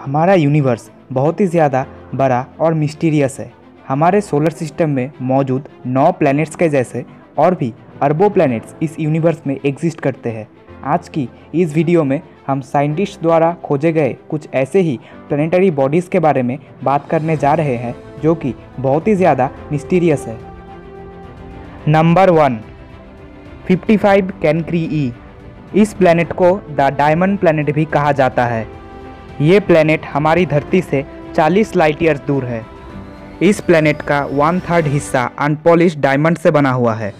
हमारा यूनिवर्स बहुत ही ज़्यादा बड़ा और मिस्टीरियस है। हमारे सोलर सिस्टम में मौजूद नौ प्लैनेट्स के जैसे और भी अरबों प्लैनेट्स इस यूनिवर्स में एग्जिस्ट करते हैं। आज की इस वीडियो में हम साइंटिस्ट द्वारा खोजे गए कुछ ऐसे ही प्लानिटरी बॉडीज़ के बारे में बात करने जा रहे हैं, जो कि बहुत ही ज़्यादा मिस्टीरियस है। नंबर वन 55 कैनक्री ई इस प्लैनेट को द डायमंड प्लैनेट भी कहा जाता है। ये प्लैनेट हमारी धरती से 40 लाइट ईयर्स दूर है। इस प्लैनेट का वन थर्ड हिस्सा अनपॉलिश डायमंड से बना हुआ है।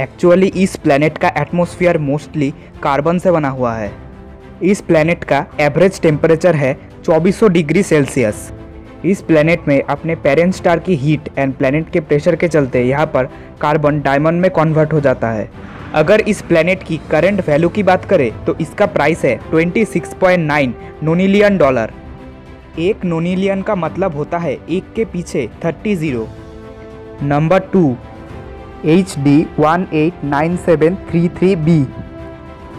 एक्चुअली इस प्लैनेट का एटमॉस्फेयर मोस्टली कार्बन से बना हुआ है। इस प्लैनेट का एवरेज टेम्परेचर है 2400 डिग्री सेल्सियस। इस प्लैनेट में अपने पेरेंट स्टार की हीट एंड प्लैनेट के प्रेशर के चलते यहाँ पर कार्बन डायमंड में कन्वर्ट हो जाता है। अगर इस प्लेनेट की करंट वैल्यू की बात करें तो इसका प्राइस है 26.9 नोनिलियन डॉलर। एक नोनिलियन का मतलब होता है एक के पीछे 30 zero. Number two H D one eight nine seven three three B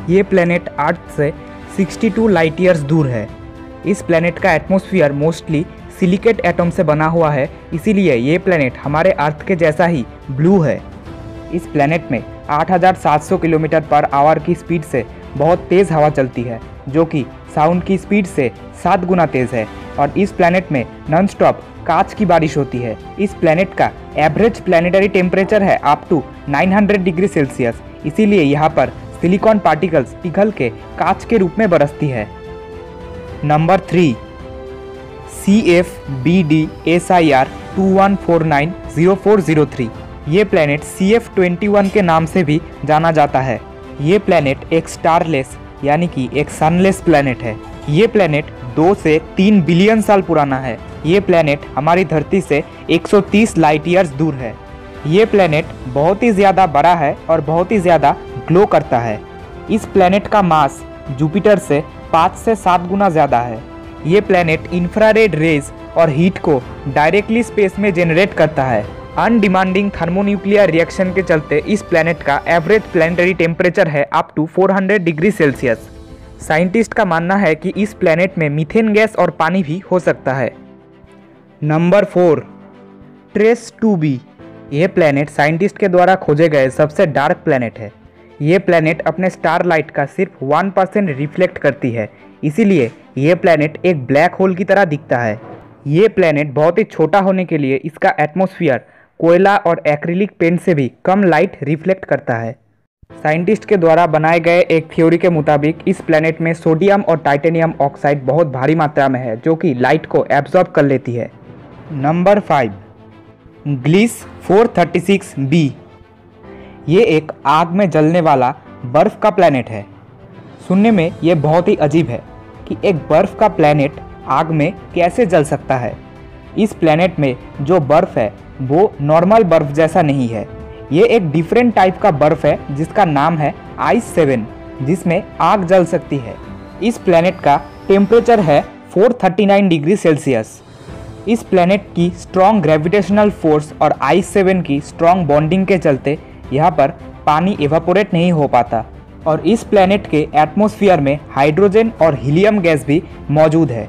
ये प्लेनेट अर्थ से 62 लाइट ईयर्स दूर है। इस प्लेनेट का एटमॉस्फेयर मोस्टली सिलिकेट एटम से बना हुआ है, इसीलिए ये प्लेनेट हमारे अर्थ के जैसा ही ब्लू है। इस प्लेनेट में 8,700 किलोमीटर पर आवर की स्पीड से बहुत तेज़ हवा चलती है जो कि साउंड की स्पीड से सात गुना तेज़ है। और इस प्लैनेट में नॉन स्टॉप कांच की बारिश होती है। इस प्लैनेट का एवरेज प्लानिटरी टेम्परेचर है अप टू 900 डिग्री सेल्सियस इसीलिए यहाँ पर सिलिकॉन पार्टिकल्स पिघल के कांच के रूप में बरसती है। Number three C F B D S I R two one four nine zero four zero three ये planet C F twenty one के नाम से भी जाना जाता है। ये प्लैनेट एक स्टारलेस यानी कि एक सनलेस प्लैनेट है। ये प्लैनेट दो से तीन बिलियन साल पुराना है। ये प्लैनेट हमारी धरती से 130 लाइट ईयर्स दूर है। ये प्लैनेट बहुत ही ज़्यादा बड़ा है और बहुत ही ज़्यादा ग्लो करता है। इस प्लैनेट का मास जुपिटर से पाँच से सात गुना ज़्यादा है। ये प्लैनेट इंफ्रारेड रेज और हीट को डायरेक्टली स्पेस में जेनरेट करता है। अनडिमांडिंग थर्मोन्यूक्लियर रिएक्शन के चलते इस प्लैनेट का एवरेज प्लानिटरी टेम्परेचर है up to 400 degree Celsius scientist का मानना है कि इस प्लैनेट में मीथेन गैस और पानी भी हो सकता है। Number four TrES two B ये प्लैनेट साइंटिस्ट के द्वारा खोजे गए सबसे डार्क प्लैनेट है। ये प्लैनेट अपने स्टार लाइट का सिर्फ़ वन परसेंट रिफ्लेक्ट करती है। इसीलिए ये प्लैनेट एक ब्लैक होल की तरह दिखता है। ये प्लैनेट बहुत ही छोटा होने के लिए इसका एटमोसफियर कोयला और एक्रिलिक पेंट से भी कम लाइट रिफ्लेक्ट करता है। साइंटिस्ट के द्वारा बनाए गए एक थ्योरी के मुताबिक, इस प्लेनेट में सोडियम और टाइटेनियम ऑक्साइड बहुत भारी मात्रा में है, जो कि लाइट को एब्जॉर्ब कर लेती है। नंबर फाइव ग्लिस 436 बी ये एक आग में जलने वाला बर्फ़ का प्लेनेट है। सुनने में ये बहुत ही अजीब है कि एक बर्फ़ का प्लेनेट आग में कैसे जल सकता है। इस प्लेनेट में जो बर्फ़ है, वो नॉर्मल बर्फ़ जैसा नहीं है। ये एक डिफरेंट टाइप का बर्फ़ है, जिसका नाम है आइस सेवन जिसमें आग जल सकती है। इस प्लेनेट का टेम्परेचर है 439 डिग्री सेल्सियस इस प्लेनेट की स्ट्रॉन्ग ग्रेविटेशनल फोर्स और आइस सेवन की स्ट्रॉन्ग बॉन्डिंग के चलते यहाँ पर पानी एवापोरेट नहीं हो पाता। और इस प्लेनेट के एटमॉस्फेयर में हाइड्रोजन और हीलियम गैस भी मौजूद है।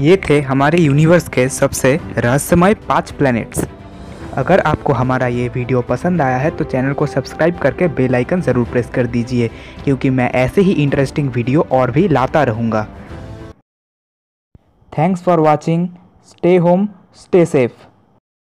ये थे हमारे यूनिवर्स के सबसे रहस्यमय पाँच प्लैनेट्स अगर आपको हमारा ये वीडियो पसंद आया है तो चैनल को सब्सक्राइब करके बेल आइकन ज़रूर प्रेस कर दीजिए, क्योंकि मैं ऐसे ही इंटरेस्टिंग वीडियो और भी लाता रहूँगा। Thanks for watching stay home stay safe